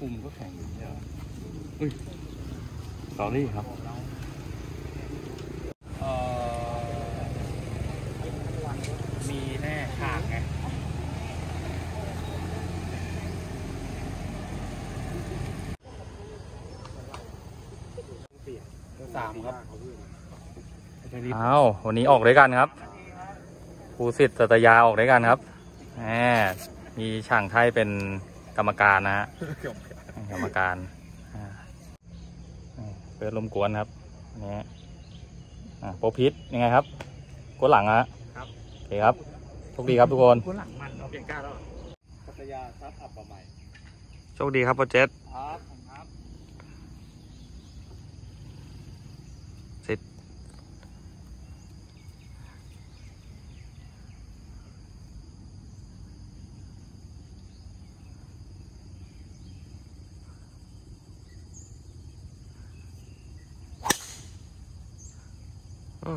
กลุ่มก็แข่งอยู่เนี่ยอุ้ยสอรี่ครับมีแน่ฉากไงสามครับอ้าววันนี้ออกด้วยกันครับครูสิทธิ์สัตยาออกด้วยกันครับแหมมีช่างไทยเป็นกรรมการนะฮะ กรรมการอ่าเปิดลมกวนครับอันนี่อ่าโปรพิษยังไงครับกวนหลังฮะครับโอเคครับโชคดีครับทุกคนคนหลังมันเอาเก่งกล้าแล้วพัทยาซับอับประใหม่โชคดีครับโปรเจกต์ครับครับสิทธิ์โอ้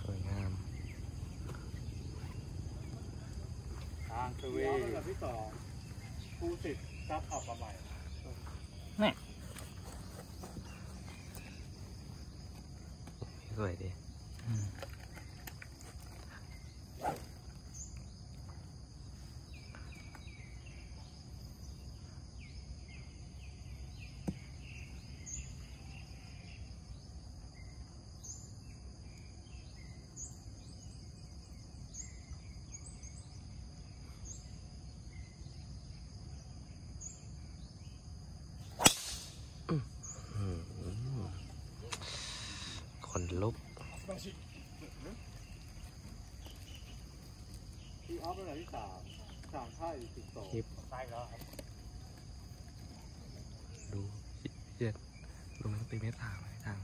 สวยงาม ทางเท วีลำดับพี่สองภูสิทธิ์ซับอับประใหม่ สวยดีคน ลุกที่ออฟลำดับที่สามสามท่ายสิบสองใช่แล้วครับดูเจ็ดดูมันตีเมตรทางไหมทาง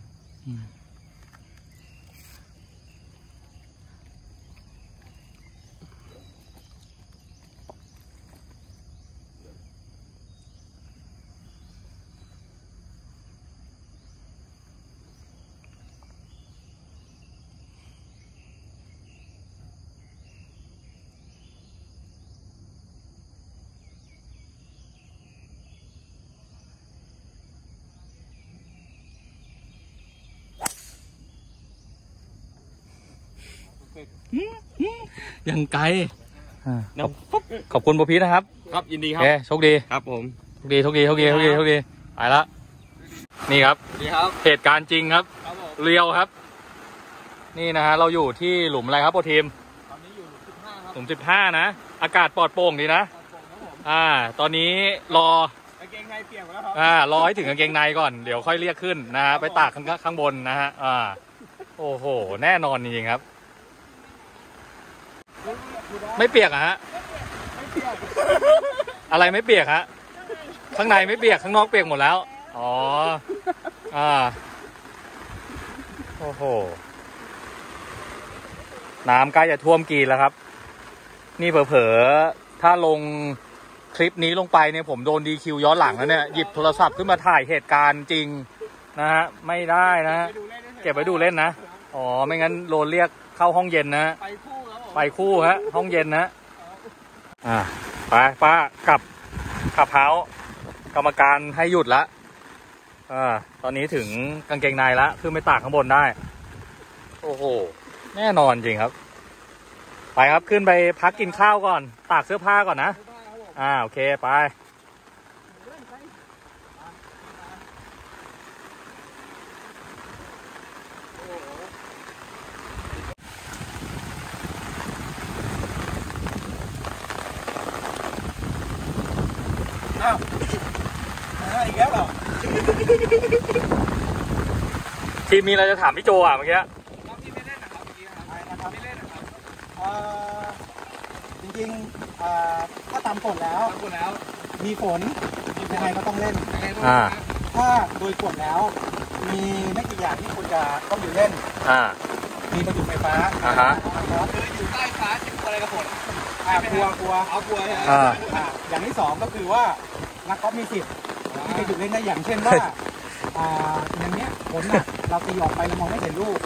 ยังไกลขอบขอบคุณโปรพิษนะครับครับยินดีคโอรับ เคโชคดีครับผม โชคดีโชคดีโชคดีโชคดีโชคดีไปละนี่ครับดีครับ เหตุการณ์จริงครับ ครับผม เรียวครับ นี่นะฮะเราอยู่ที่หลุมอะไรครับโปรทีม ตอนนี้อยู่สิบห้าครับหลุมสิบห้านะ อากาศปลอดโปร่งดีนะอ่า ตอนนี้รอ กางเกงในเปียกหมดแล้วครับ อ่ารอให้ถึงกางเกงในก่อน เดี๋ยวค่อยเรียกขึ้นนะฮะ ไปตากข้างข้างบนนะฮะ อ่า โอ้โห แน่นอนจริงๆครับ ไม่เปียกอะฮะ อะไรไม่เปียกฮะ ข้างในไม่เปียก ข้างนอกเปียกหมดแล้ว อ๋อ อ่า โอ้โห น้ำใกล้จะท่วมกีนแล้วครับ นี่เผลอๆ ถ้าลงคลิปนี้ลงไปเนี่ยผมโดนดีคิวย้อนหลังแล้วเนี่ย หยิบโทรศัพท์ขึ้นมาถ่ายเหตุการณ์จริงนะฮะ ไม่ได้นะ เก็บไว้ดูเล่นนะ อ๋อ ไม่งั้นโดนเรียกเข้าห้องเย็นนะ ไปคู่ค ไปคู่ฮะ ห้องเย็นนะอ่าไปป้ากลับขับเท้ากรรมการให้หยุดละอ่าตอนนี้ถึงกางเกงในละคือไม่ตากข้างบนได้ โอ้โห แน่นอนจริงครับ ไปครับขึ้นไปพักกินข้าวก่อน ตากเสื้อผ้าก่อนนะ อ่า โอเค ไป อีกแล้วเหรอทีมมีอะไรจะถามพี่โจอะเมื่อกี้รอบที่ไม่เล่นนะครับเมื่อกี้นะครับไม่เล่นนะครับเอ่อจริงๆเอ่อถ้าตามกฎแล้วทำกูแล้วมีฝนยังไงก็ต้องเล่น ยังไงต้องอ่า ถ้าโดยกฎแล้ว มีไม่กี่อย่างที่คุณจะต้องอยู่เล่น อ่า มีประจุไฟฟ้าอ่าฮะ ครับคืออยู่ใต้ฟ้าจะอะไรกับฝนอ่ากลัวกลัวเอากลัวใช่ไหมอ่า อ่าอย่างที่สองก็คือว่า นักกอล์ฟมีสิทธิ์ที่จะหยุดเล่นได้อย่างเช่นว่าอ่าอย่างเนี้ยฝนน่ะเราตีออกไปเรามองไม่เห็นลูก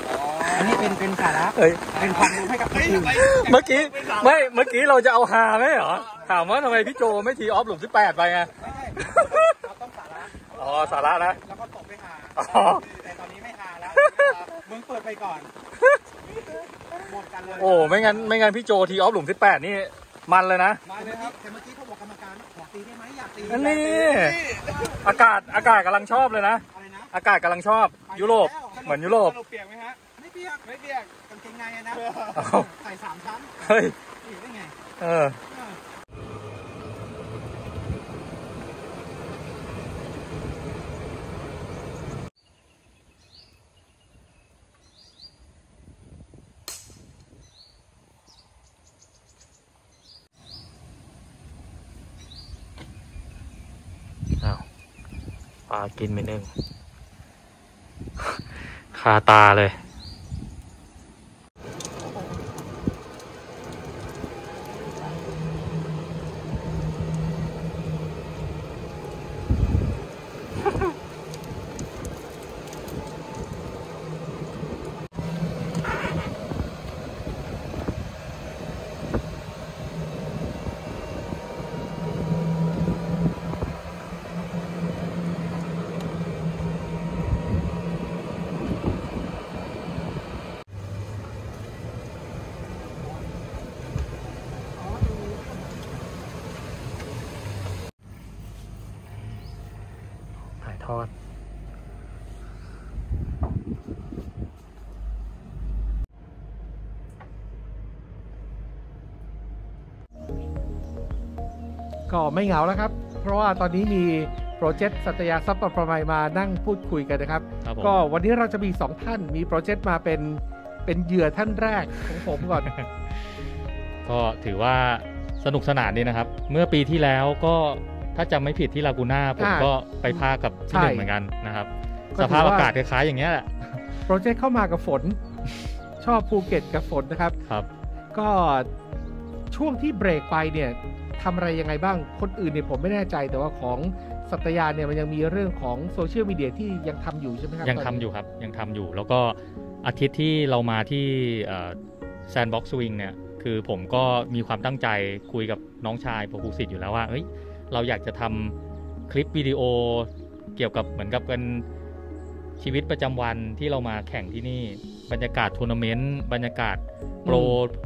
อันนี้เป็นเป็นสาระเฮ้ย เป็นความรู้ให้กับคนอื่นเมื่อกี้ไม่เมื่อกี้เราจะเอาฮาไหมเหรอถามว่าทำไมพี่โจไม่ทีออฟหลุมที่แปดไปไงไม่ใช่เราต้องสาระอ๋อสาระนะแล้วก็ตกไปหาอ๋อแต่ตอนนี้ไม่หาแล้วมึงเปิดไปก่อนหมดกันเลยโอ้ไม่งั้นไม่งั้นพี่โจทีออฟหลุมที่แปดนี่มันเลยนะมาเลยครับแต่เมื่อกี้ ตีได้ไหมอยากตีอันนี้อากาศอากาศกำลังชอบเลยนะ อะไรนะอากาศกำลังชอบ ยุโรป เหมือนยุโรปสรุปเปียกไหมฮะ ไม่เปียก ไม่เปียกกางเกงในอะนะ เอ้าใส่สามชั้น เฮ้ยอยู่ได้ไง เอออ้ ปลากินไปหนึ่งคาตาเลย ทอด ก็ไม่เหงาแล้วครับ เพราะว่าตอนนี้มีโปรเจกต์สัตยาซับประประมัยมานั่งพูดคุยกันนะครับ ครับผม ก็วันนี้เราจะมีสองท่านมีโปรเจกต์มาเป็นเป็นเหยื่อท่านแรกของผมก่อน ก็ถือว่าสนุกสนานดีนะครับ เมื่อปีที่แล้วก็ ถ้าจำไม่ผิดที่ลากูน่าผมอ่าก็ไปพากกับที่ใช่หนึ่งเหมือนกันนะครับก็สถือภาพว่าอากาศคล้ายๆอย่างเงี้ยแหละโปรเจกต์เข้ามากับฝน ชอบภูเก็ตกับฝนนะครับครับ ก็ช่วงที่เบรกไปเนี่ยทำอะไรยังไงบ้างคนอื่นเนี่ยผมไม่แน่ใจแต่ว่าของสัตยาเนี่ยมันยังมีเรื่องของโซเชียลมีเดียที่ยังทำอยู่ใช่ไหมครับยังตนทำนี้อยู่ครับยังทำอยู่ แล้วก็อาทิตย์ที่เรามาที่แซนบ็อกซ์สวิงเนี่ยคือผมก็มีความตั้งใจคุยกับน้องชายผมภูสิทธิ์อยู่แล้วว่าเฮ้ย เราอยากจะทำคลิปวิดีโอเกี่ยวกับเหมือนกับเป็นชีวิตประจำวันที่เรามาแข่งที่นี่ บรรยากาศทัวร์นาเมนต์บรรยากาศโปร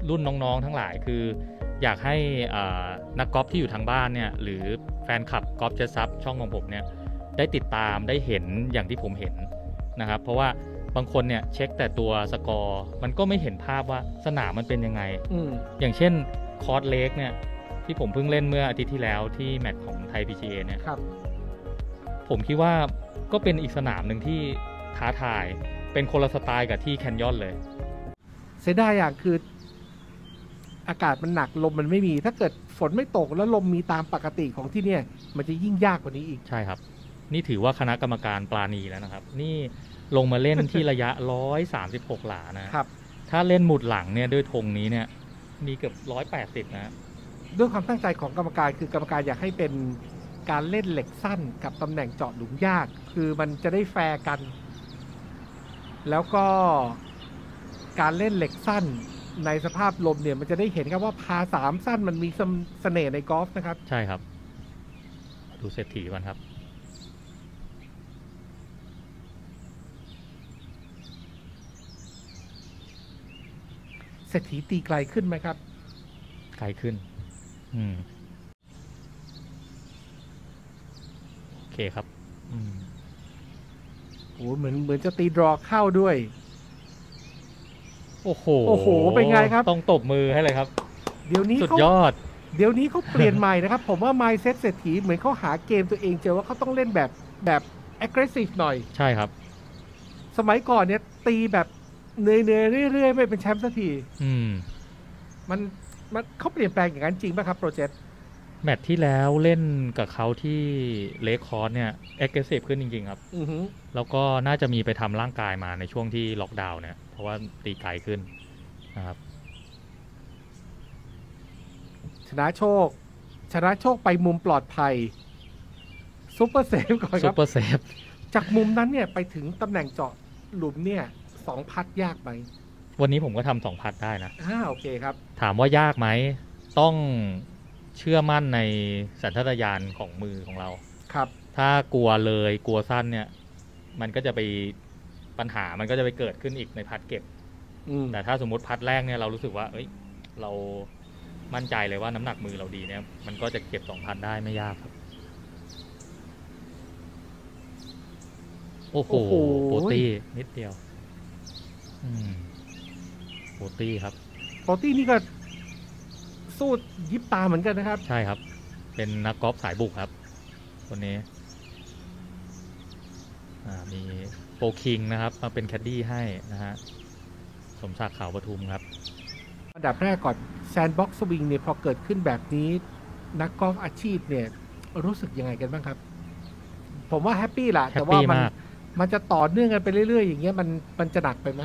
รุ่นน้องๆทั้งหลายคือ อยากให้อ่านักกอล์ฟที่อยู่ทางบ้านเนี่ยหรือแฟนคลับกอล์ฟเจ sub ช่องของผมเนี่ยได้ติดตามได้เห็นอย่างที่ผมเห็นนะครับ เพราะว่าบางคนเนี่ยเช็คแต่ตัวสกอร์ มันก็ไม่เห็นภาพว่าสนามมันเป็นยังไงอืมอย่างเช่น course Lake เนี่ย ที่ผมเพิ่งเล่นเมื่ออาทิตย์ที่แล้วที่ match ของไทย PGA เนี่ยครับ ผมคิดว่าก็เป็นอีกสนามหนึ่งที่ท้าทาย เป็นคนละสไตล์กับที่แคนยอนเลย เสียดายอย่างคือ อากาศมันหนักลมมันไม่มี ถ้าเกิดฝนไม่ตกแล้วลมมีตามปกติของที่เนี่ย มันจะยิ่งยากกว่านี้อีก ใช่ครับ นี่ถือว่าคณะกรรมการปลาณีแล้วนะครับ นี่ลงมาเล่นที่ระยะ 136 หลานะครับ ถ้าเล่นหมุดหลังเนี่ยด้วยธงนี้เนี่ย มีเกือบ 180 นะ ด้วยความตั้งใจของกรรมการคือกรรมการอยากให้เป็นการเล่นเหล็กสั้นกับตำแหน่งเจาะหลุมยาก คือมันจะได้แฟร์กัน แล้วก็การเล่นเหล็กสั้นในสภาพลมเนี่ยมันจะได้เห็นครับว่าพาสามสั้นมันมีเสเสน่ห์ในกอล์ฟนะครับ ใช่ครับ ดูเศรษฐีก่อนครับ เศรษฐีตีไกลขึ้นไหมครับ ไกลขึ้น อืมโอเคครับ อืมโอ้เหมือนเหมือนจะตีดรอเข้าด้วย โอ้โหโอ้โหเป็นไงครับ ต้องตบมือให้เลยครับ เดี๋ยวนี้สุดเขายอด เดี๋ยวนี้เขาเปลี่ยนใหม่นะครับ ผมว่า mindset เศรษฐีเหมือนเขาหาเกมตัวเองเจอว่าเขาต้องเล่นแบบแบบ aggressive หน่อย ใช่ครับ สมัยก่อนเนี่ยตีแบบเหนื่อยๆเรื่อยๆ ไม่เป็นแชมป์สักที อืม มัน มันเขาเปลี่ยนแปลงอย่างนั้นจริงป่ะครับโปรเจกต์แมตช์ที่แล้วเล่นกับเขาที่เลคคอร์สเนี่ยเอ็กซ์เซฟขึ้นจริงๆครับอือหือแล้วก็น่าจะมีไปทำร่างกายมาในช่วงที่ล็อกดาวน์เนี่ย เพราะว่าตีไกลขึ้นนะครับ ชนะโชค ชนะโชคไปมุมปลอดภัยซุปเปอร์เซฟก่อนคซูรับเปอร์เซฟจากมุมนั้นเนี่ยไปถึงตำแหน่งเจาะหลุมเนี่ยสองพัดยากไหม วันนี้ผมก็ทำสองพัดได้นะ อ่าโอเคครับ ถามว่ายากไหม ต้องเชื่อมั่นในสัญชาตญาณของมือของเรา ครับ ถ้ากลัวเลยกลัวสั้นเนี่ย มันก็จะไปปัญหามันก็จะไปเกิดขึ้นอีกในพัดเก็บ อืมแต่ถ้าสมมติพัดแรกเนี่ยเรารู้สึกว่า เอ้ย เรามั่นใจเลยว่าน้ำหนักมือเราดีเนี่ย มันก็จะเก็บสองพันได้ไม่ยากครับ โอ้โหโปรตี้นิดเดียว อืม โปรตี้ครับโปรตี้นี่ก็สู้ยิบตาเหมือนกันนะครับ ใช่ครับ เป็นนักกอล์ฟสายบุกครับ คนนี้อ่ามีโปรคิงนะครับ มาเป็นแคดดี้ให้นะฮะสมศักดิ์ขาวปทุมครับอันดับแรกก่อนแซนบ็อกซ์สวิงเนี่ยพอเกิดขึ้นแบบนี้ นักกอล์ฟอาชีพเนี่ยรู้สึกยังไงกันบ้างครับ ผมว่าแฮปปี้แหละแฮแต่ปว่าปี้มันมากมันจะต่อเนื่องกันไปเรื่อยๆ อย่างเงี้ยมันมันจะหนักไปไหม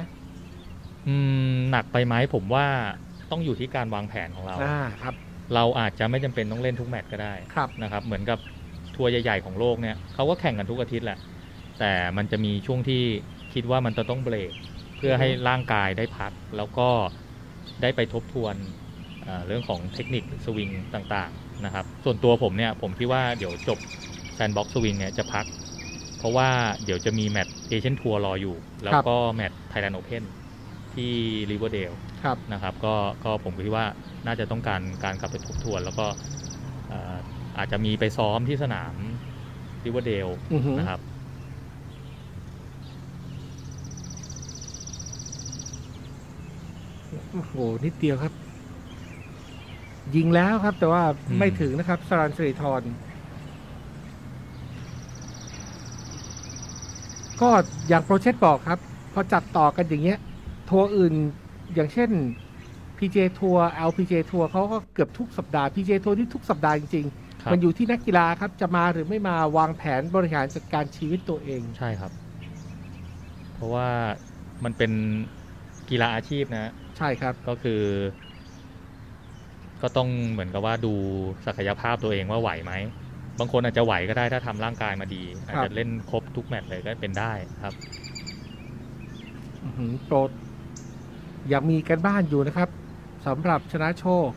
อืมหนักไปไหมผมว่าต้องอยู่ที่การวางแผนของเรา อ่าครับ เราอาจจะไม่จำเป็นต้องเล่นทุกแมตช์ก็ได้ครับ นะครับ เหมือนกับทัวร์ใหญ่ๆของโลกเนี่ยเขาก็แข่งกันทุกอาทิตย์แหละ แต่มันจะมีช่วงที่คิดว่ามันจะต้องเบรก เพื่อให้ร่างกายได้พัก แล้วก็ได้ไปทบทวนเอ่อเรื่องของเทคนิคสวิงต่างๆนะครับ ส่วนตัวผมเนี่ยผมคิดว่าเดี๋ยวจบแซนบ็อกซ์สวิงเนี่ยจะพัก เพราะว่าเดี๋ยวจะมี match เอเชียนทัวร์รออยู่ แล้วก็ match ไทยแลนด์โอเพน ที่ริเวอร์เดลครับนะครับก็ก็ผมคิดว่าน่าจะต้องการการกลับไปทบทวน แล้วก็เอ่ออาจจะมีไปซ้อมที่สนามริเวอร์เดลอือฮึนะครับโอ้โหนิดเดียวครับ ยิงแล้วครับ แต่ว่าอืมไม่ถึงนะครับสรันสิริธรก็อย่างโปรเชตบอกครับ พอจัดต่อกันอย่างเงี้ย ทัวร์อื่นอย่างเช่น PJ ทัวร์ LPG ทัวร์เขาก็เกือบทุกสัปดาห์ PJ ทัวร์ที่ทุกสัปดาห์จริงครัๆบมันอยู่ที่นักกีฬาครับจะมาหรือไม่มาวางแผนบริหารจัดการชีวิตตัวเอง ใช่ครับ เพราะว่ามันเป็นกีฬาอาชีพนะ ใช่ครับก็คือ ก็ต้องเหมือนกับว่าดูศักยภาพตัวเองว่าไหวไหมบางคนอาจจะไหวก็ได้ถ้าทำร่างกายมาดี อาจจะเล่นครบทุกแมตช์เลยก็เป็นได้ครับอื้อหือโปรด ยังมีกันบ้านอยู่นะครับสำหรับชนะโชค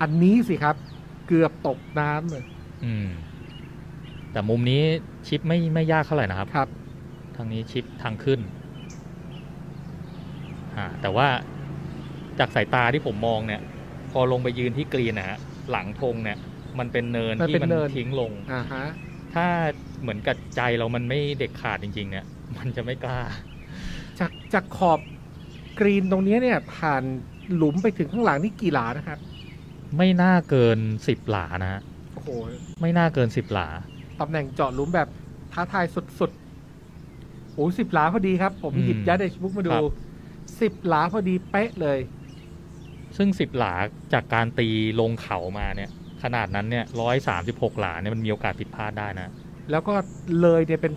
อันนี้สิครับ เกือบตกน้ำเลยอืม แต่มุมนี้ชิปไม่ไม่ยากเท่าไหร่นะครับ ครับ ทางนี้ชิปทางขึ้นอ่าแต่ว่าจากสายตาที่ผมมองเนี่ย พอลงไปยืนที่กรีนนะฮะหลังธงเนี่ย มันเป็นเนินมันที่เป็นมันเนิน ทิ้งลง อ่าฮะ ถ้าเหมือนกับใจเรามันไม่เด็ดขาดจริง ๆ เนี่ย มันจะไม่กล้า จากจากขอบ กรีนตรงนี้เนี่ยผ่านหลุมไปถึงข้างหลังนี่กี่หลานะครับ ไม่น่าเกินสิบหลานะฮะโอ้โหไม่น่าเกินสิบหลาตำแหน่งเจาะหลุมแบบท้าทายสุดๆโอ้สิบหลาพอดีครับ ผมอืมหยิบยัดเดชบุ๊กมาดูครับสิบหลาพอดีเป๊ะเลย ซึ่งสิบหลาจากการตีลงเขามาเนี่ย ขนาดนั้นเนี่ยร้อยสามสิบหกหลาเนี่ยมันมีโอกาสผิดพลาดได้นะ แล้วก็เลยเนี่ยเป็น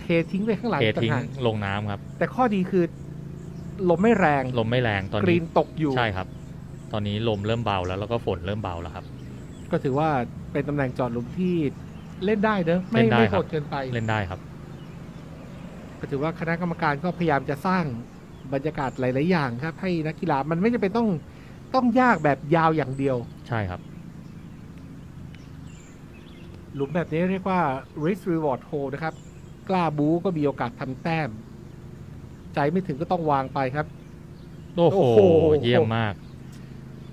เททิ้งไปข้างหลังเทต่าทิ้งงหากลงน้ำครับ แต่ข้อดีคือ ลมไม่แรงลมไม่แรงตอนกรีนี้นตกอยู่ ใช่ครับ ตอนนี้ลมเริ่มเบาแล้วแล้วก็ฝนเริ่มเบาแล้วครับ ก็ถือว่าเป็นตำแหน่งจอดหลุมที่เล่นได้เนอะไม่เล่นได้ไม่ครัโหบดเกินไป เล่นได้ครับ ก็ถือว่าคณะกรรมการก็พยายามจะสร้างบรรยากาศหลาย ๆ อย่างครับ ให้นักกีฬามันไม่จำเป็นต้องต้องยากแบบยาวอย่างเดียว ใช่ครับ หลุมแบบนี้เรียกว่า risk reward hole นะครับ กล้าบู๊ก็มีโอกาสทำแต้ม ใจไม่ถึงก็ต้องวางไปครับ โอ้โหโอ้โหเยี่ยมมาก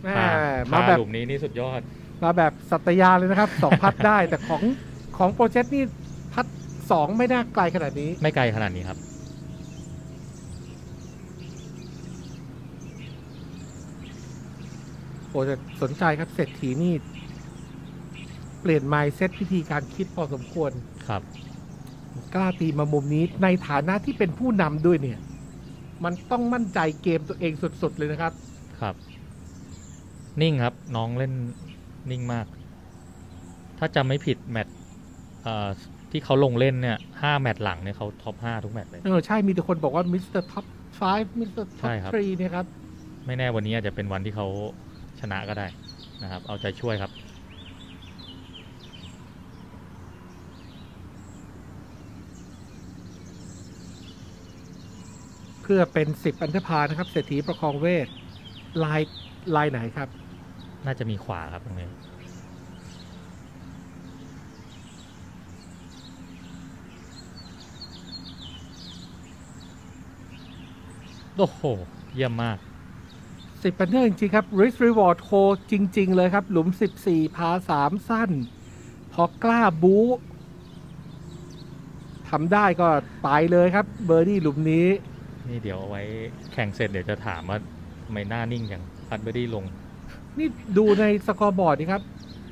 แม่พามาพาแบบหลุมนี้นี่สุดยอด มาแบบสัตยาเลยนะครับสองพัดได้ แต่ของของโปรเจกต์นี่พัดสองไม่น่าไกลขนาดนี้ ไม่ไกลขนาดนี้ครับโอ้แต่สนใจครับเศรษฐีนี่ เปลี่ยน mindset วิธีการคิดพอสมควรครับ กล้าตีมามุมนี้ในฐานะที่เป็นผู้นำด้วยเนี่ย มันต้องมั่นใจเกมตัวเองสุดๆเลยนะครับ ครับ นิ่งครับ น้องเล่นนิ่งมาก ถ้าจำไม่ผิด match เอ่อที่เขาลงเล่นเนี่ยห้า match หลังเนี่ยเขา top ห้าทุก match เลยเออใช่มีแต่คนบอกว่า mister top 5มิสเตอร์ท็อใช่ครับเนี่ยครับ ไม่แน่วันนี้อาจจะเป็นวันที่เขาชนะก็ได้นะครับ เอาใจช่วยครับ พพื่อเป็นสิบอันธพาลนะครับเศรษฐีประคองเวทลายลายไหนครับ น่าจะมีขวาครับตรงนี้โอ้โห เยี่ยมมากสิบปันเนอร์จริง ๆ ครับ risk reward โคจริง ๆ เลยครับ หลุม 14 พา 3 สั้น พอกล้าบู๊ทำได้ก็ไปเลยครับ เบอร์ดี้หลุมนี้ นี่เดี๋ยวเอาไว้แข่งเสร็จเดี๋ยวจะถามว่าทำไมหน้านิ่งอย่าง putt birdie ลง นี่ดูใน scoreboard นี่ครับ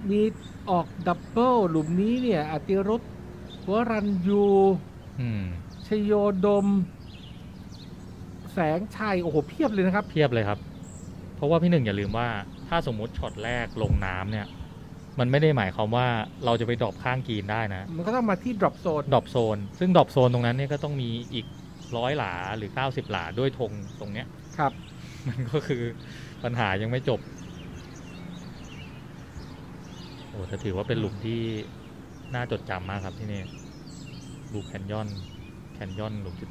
มีออก double หลุมนี้เนี่ยอติรุตวรันยูอืมชโยดม แสงชัย โอ้โห เพียบเลยนะครับ เพียบเลยครับ เพราะว่าพี่หนึ่งอย่าลืมว่าถ้าสมมุติช็อตแรกลงน้ำเนี่ย มันไม่ได้หมายความว่าเราจะไป drop ข้าง green ได้นะ มันก็ต้องมาที่ drop zone drop zone ซึ่ง drop zone ตรงนั้นเนี่ยก็ต้องมีอีก ร้อยหลาหรือ90หลาด้วยธงตรงเนี้ยครับ มันก็คือปัญหายังไม่จบ โอ้จะถือว่าเป็นหลุมที่น่าจดจำมากครับที่นี่ดูแคนยอนแคนยอนหลุม14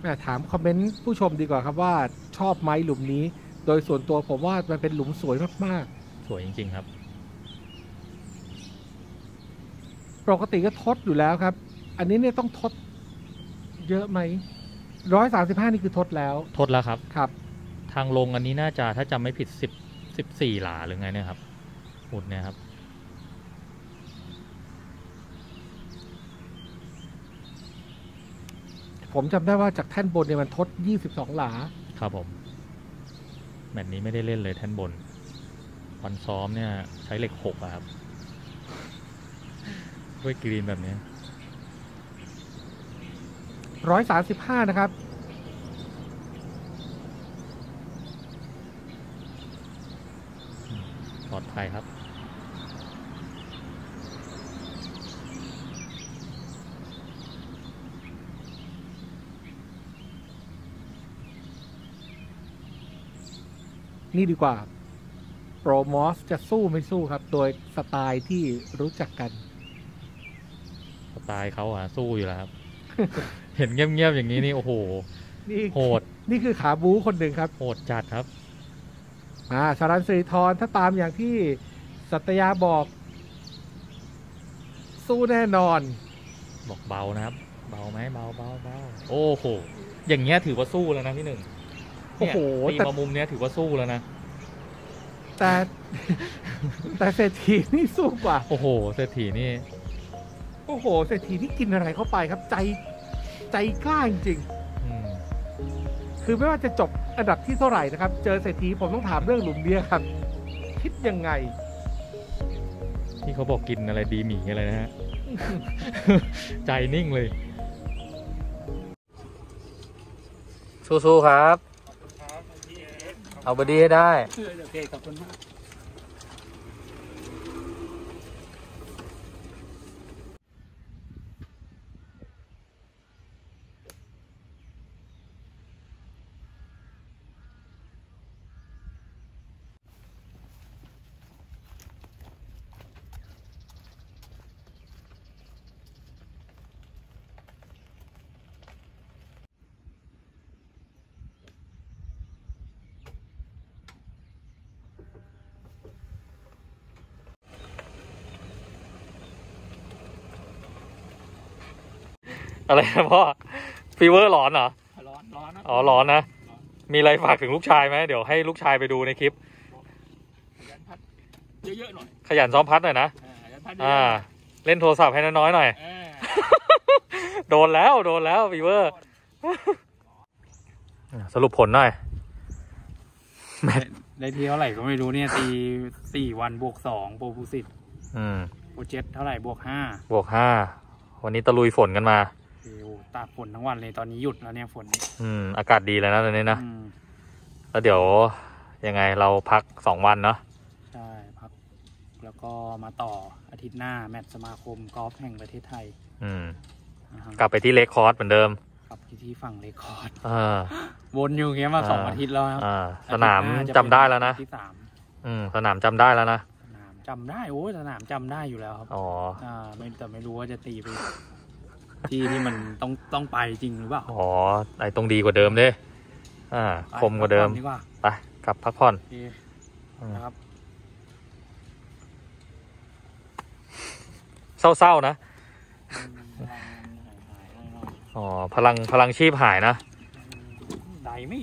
แม่ถาม comment ผู้ชมดีกว่าครับว่าชอบไหมหลุมนี้ โดยส่วนตัวผมว่ามันเป็นหลุมสวยมากสวยจริง ๆ ครับๆปกติก็ทดอยู่แล้วครับ อันนี้เนี่ยต้องทดเยอะไหมร้อยสามสิบห้านี่คือทดแล้ว ทดแล้วครับ ครับ ทางลงอันนี้น่าจะถ้าจำไม่ผิดสิบสิบสี่หลาหรือไงเนี่ยครับหุดเนี่ยครับ ผมจำได้ว่าจากแท่นบนเนี่ยมันทดยี่สิบสองหลา ครับผม แมตช์นี้ไม่ได้เล่นเลยแท่นบนวันซ้อมเนี่ย ใช้เหล็กหกอะครับ ด้วยกรีนแบบเนี้ย ร้อยสามสิบห้านะครับ ปลอดภัยครับ นี่ดีกว่าโปรมอสจะสู้ไม่สู้ครับ โดยสไตล์ที่รู้จักกัน สไตล์เขาอะสู้อยู่แล้วครับ เห็นเงียบๆอย่างนี้นี่โอ้โหนี่โหดนี่คือขาบูคนหนึ่งครับโหดจัดครับอ่าสารันสิริธรถ้าตามอย่างที่สัตยาบอก สู้แน่นอน บอกเบานะครับ เบาไหมเบาเบาเบาโอ้โหอย่างเงี้ยถือว่าสู้แล้วนะพี่หนึ่งโอ้โหเนี่ยตีแต่มามุมเนี้ยถือว่าสู้แล้วนะแต่แต่เศรษฐีนี่สู้กว่า โอ้โหเศรษฐีนี่ โอ้โหเศรษฐีนี่กินอะไรเข้าไปครับใจ ใจกล้าจริงอืมๆคือไม่ว่าจะจบอันดับที่เท่าไหร่นะครับ เจอเศรษฐีผมต้องถามเรื่องหลุมเนี้ยครับ คิดยังไง ที่เขาบอกกินอะไรดีหมีอะไรนะฮะ ใจนิ่งเลย สู้ๆครับ เอาบอดี้ให้ได้ โอเคขอบคุณมาก อะไรนะพ่อฟีเวอร์หลอนเหรอร้อนร้อนนะอ๋อหลอนนะ มีอะไรฝากถึงลูกชายไหมเดี๋ยวให้ลูกชายไปดูในคลิปยันพัดเยอะๆหน่อย ขยันซ้อมพัดหน่อยนะอ่ายันพัดเยอ่าอะเล่นโทรศัพท์ให้น้อยๆหน่อยๆอ่าโดนแล้วโดนแล้วฟีเวอร์ สรุปผลหน่อยได้ทีเท่าไหร่ก็ไม่รู้เนี่ย ตีสี่วันบวกสองโปรฟูสิตอืมโปรเจ็ตเท่าไหร่บวกห้าบวกห้าวันนี้ตะลุยฝนกันมา โอ้โหตากฝนทั้งวันเลยตอนนี้หยุดแล้วเนี่ยฝนอืมอากาศดีแล้วนะตอนนี้นะอืมแล้วเดี๋ยวยังไงเราพักสองวันเนาะใช่พักแล้วก็มาต่ออาทิตย์หน้าแมตช์สมาคมกอล์ฟแห่งประเทศไทยอืม นะฮะกลับไปที่เลคคอร์สเหมือนเดิมกลับที่ที่ฝั่งเลคคอร์ดอ่าวนอยู่อย่างเงี้ยมาสองอ่า อาทิตย์แล้วครับอ่าสนามอทิตย์หจำได้แล้วนะจเป็ที่สามอืม สนามจำได้แล้วนะ สนามจำได้โอ้ยสนามจำได้อยู่แล้วครับอ๋อ อ่าไม่แต่ไม่รู้ว่าจะตีไป ที่ที่มันต้องต้องไปจริงหรือเปล่าอ๋อไอตรงดีกว่าเดิมเลยอ่าคมกว่าเดิมไปพัผ่อนดีกว่าไปกลับพักผ่อนโอเคนะครับเศร้าๆนะอ๋อพลังพลังชีพหายนะไดไม่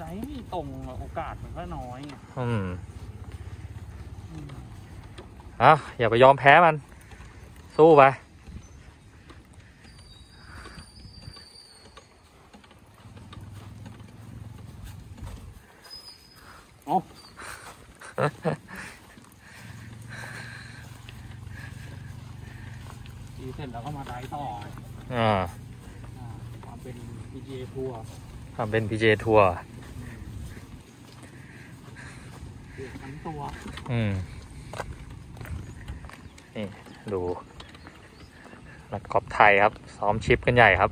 ไดไม่ตรงโอกาสมันก็น้อยไงอืมอะอย่าไปยอมแพ้มัน สู้ไป ทีเสร็จแล้วก็มาไดต่ออ่าอ่าความเป็น PGA ทัวร์ทำเป็นพีเจทัวร์เปลี่ยนทั้งตัว อืม นี่ ดูนักกอล์ฟไทยครับ ซ้อมชิปกันใหญ่ครับ